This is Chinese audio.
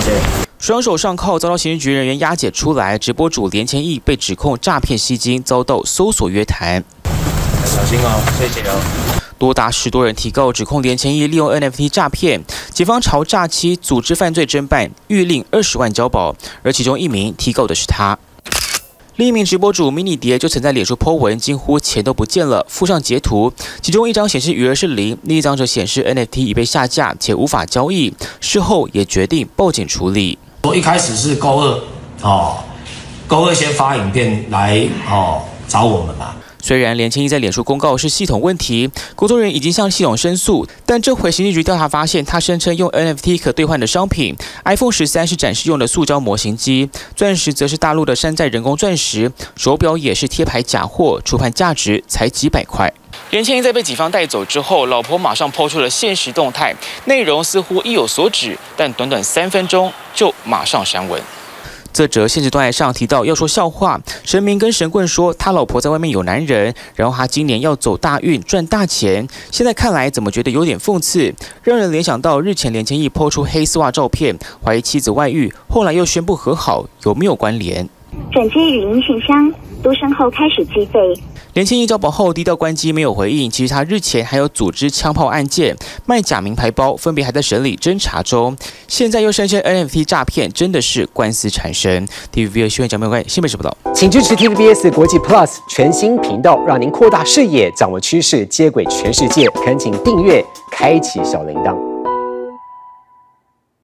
谢。双手上铐遭到刑事局人员押解出来，直播主连前义被指控诈骗吸金，遭到搜索约谈。小心哦，谢谢哦。多达十多人提告指控连前义利用 NFT 诈骗，警方朝诈欺组织犯罪侦办，预令二十万交保，而其中一名提告的是他。另一名直播主迷你蝶就曾在脸书 po 文，惊呼钱都不见了，附上截图，其中一张显示余额是零，另一张则显示 NFT 已被下架且无法交易。事后也决定报警处理。我一开始是高二哦，高二先发影片来哦找我们嘛。虽然连千一在脸书公告是系统问题，工作人员已经向系统申诉，但这回刑事局调查发现，他声称用 NFT 可兑换的商品，iPhone 十三是展示用的塑胶模型机，钻石则是大陆的山寨人工钻石，手表也是贴牌假货，初判价值才几百块。连千一在被警方带走之后，老婆马上抛出了现实动态，内容似乎意有所指，但短短三分钟就马上删文。这则现实段上提到要说笑话，神明跟神棍说他老婆在外面有男人，然后他今年要走大运赚大钱。现在看来怎么觉得有点讽刺，让人联想到日前连千亿抛出黑丝袜照片，怀疑妻子外遇，后来又宣布和好，有没有关联？转接语音信箱，嘟声后开始计费。连千亿交保后低调关机，没有回应。其实他日前还有组织枪炮案件、卖假名牌包，分别还在审理侦查中。现在又声称 NFT 诈骗，真的是官司缠身。TVB 新闻讲没有关系，新闻是报道，请支持 TVBS 国际 Plus 全新频道，让您扩大视野，掌握趋势，接轨全世界。恳请订阅，开启小铃铛。